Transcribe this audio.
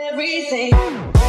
everything.